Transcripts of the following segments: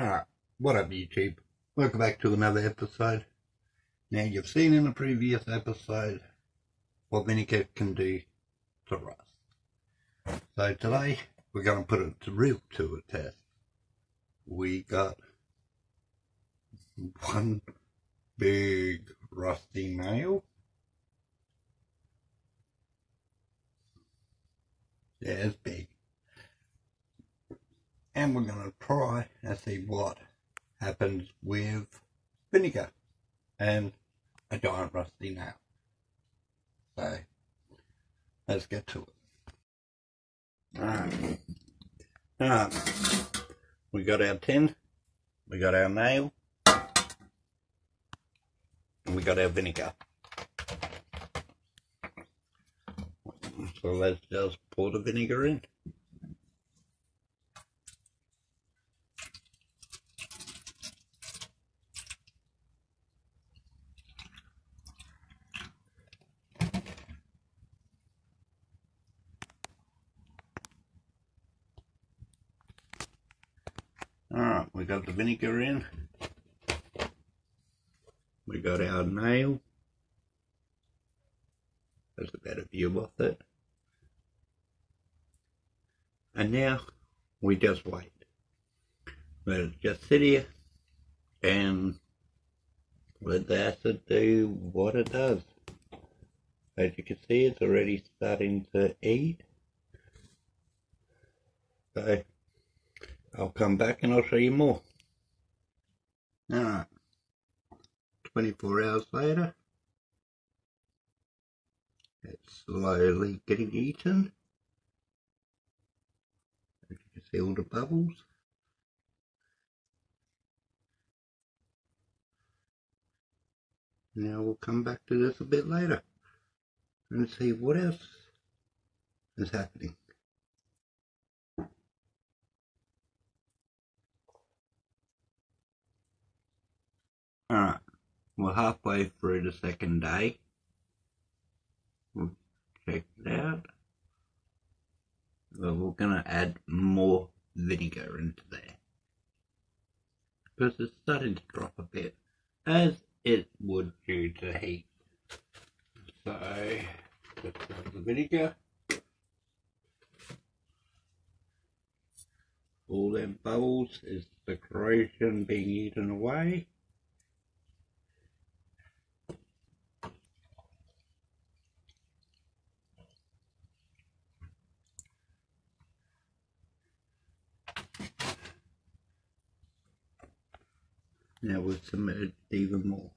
Alright, what up YouTube? Welcome back to another episode. Now you've seen in the previous episode what vinegar can do to rust. So today we're going to put it to real to a test. We got one big rusty nail. Yeah, it's big and we're going to try and see what happens with vinegar and a giant rusty nail. So let's get to it. Alright. Alright. We got our tin, we got our nail, and we got our vinegar. So let's just pour the vinegar in. Alright, we got the vinegar in. We got our nail. There's a better view of it. And now we just wait. It just sit here and let the acid do what it does. As you can see, it's already starting to eat. So I'll come back and I'll show you more. Alright. 24 hours later. It's slowly getting eaten. You can see all the bubbles. Now we'll come back to this a bit later and see what else is happening. Alright, we're halfway through the second day. We'll check it out. Well, we're going to add more vinegar into there. Because it's starting to drop a bit, as it would due to heat. So, let's add the vinegar. All them bubbles is the corrosion being eaten away. Now we've submitted even more.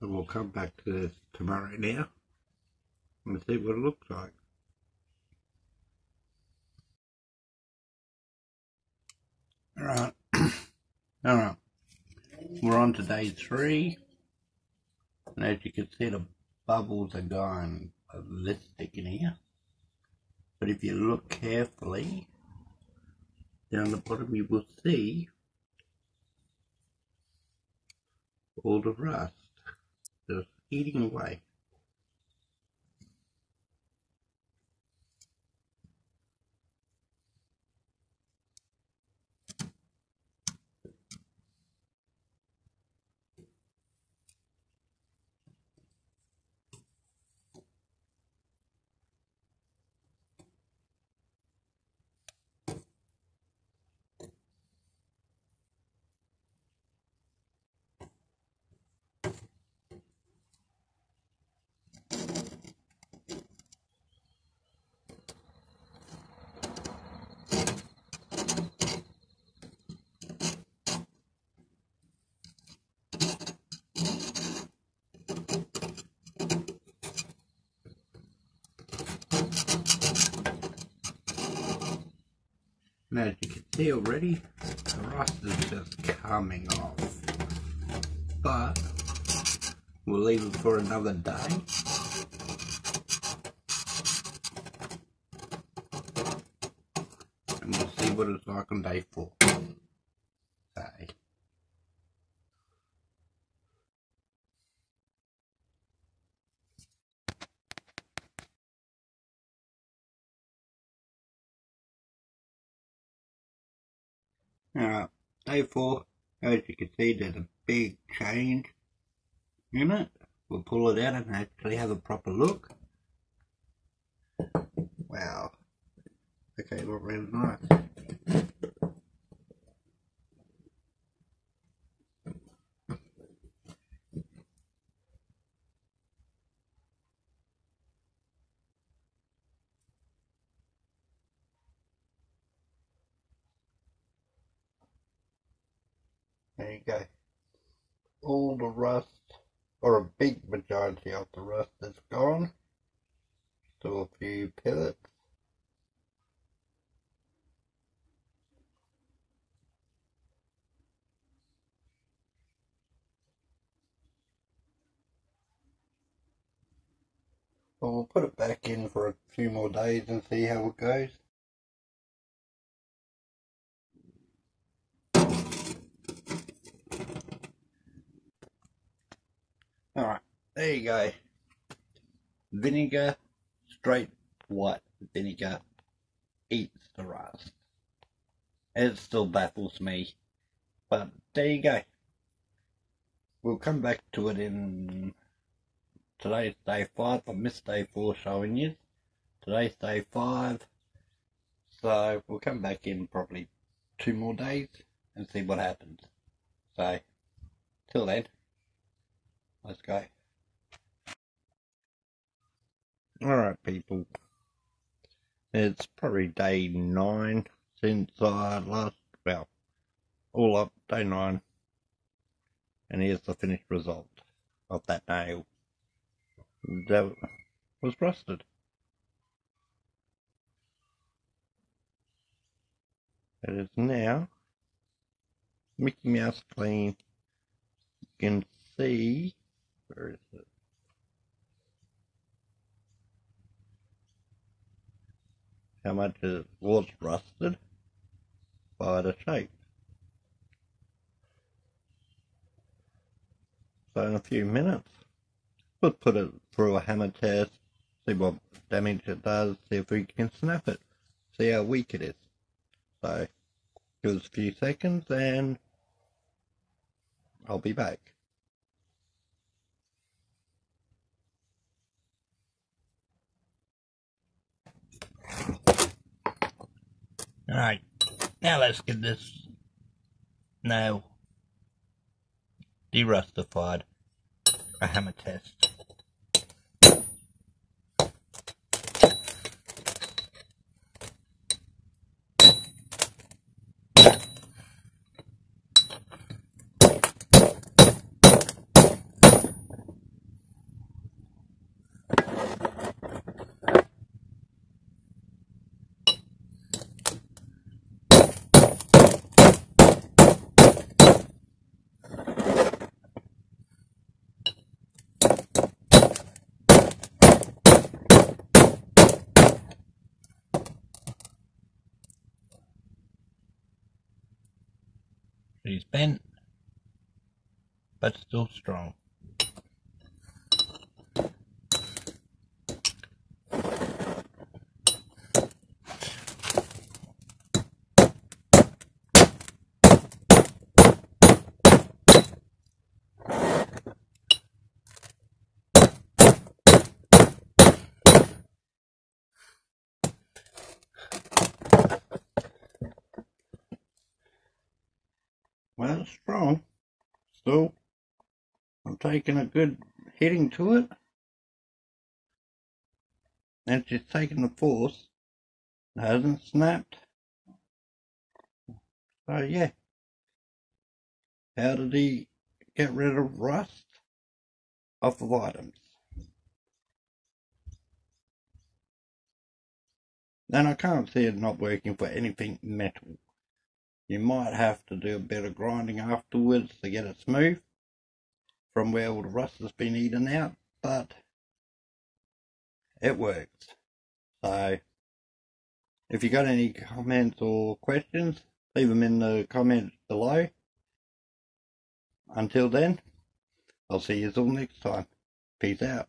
So we'll come back to this tomorrow now and see what it looks like. Alright, alright, we're on to day three. And as you can see, the bubbles are going ballistic in here. But if you look carefully, down the bottom you will see all the rust just eating away. And as you can see already, the rust is just coming off. But we'll leave it for another day. And we'll see what it's like on day four. Alright, day four, as you can see there's a big change in it. We'll pull it out and actually have a proper look. Wow. Okay, look really nice. There you go. All the rust, or a big majority of the rust is gone. Still a few pellets. Well, we'll put it back in for a few more days and see how it goes. Alright, there you go. Vinegar, straight white vinegar, eats the rust. It still baffles me, but there you go. We'll come back to it in today's day five. I missed day four showing you. Today's day five. So we'll come back in probably two more days and see what happens. So till then. Let's go. Alright, people. It's probably day nine since I last, well, all up, day nine. And here's the finished result of that nail. That was rusted. It is now Mickey Mouse clean. You can see where is it? How much is was rusted by the shape. So in a few minutes, we'll put it through a hammer test, see what damage it does, see if we can snap it, see how weak it is. So, give us a few seconds and I'll be back. Alright, now let's get this. Now derustified. A hammer test. She's bent, but still strong. Well, strong. Still, I'm taking a good hitting to it. And she's taken the force. Hasn't snapped. So yeah. How did he get rid of rust off of items? And I can't see it not working for anything metal. You might have to do a bit of grinding afterwards to get it smooth from where all the rust has been eaten out, but it works. So, if you got any comments or questions, leave them in the comments below. Until then, I'll see you all next time. Peace out.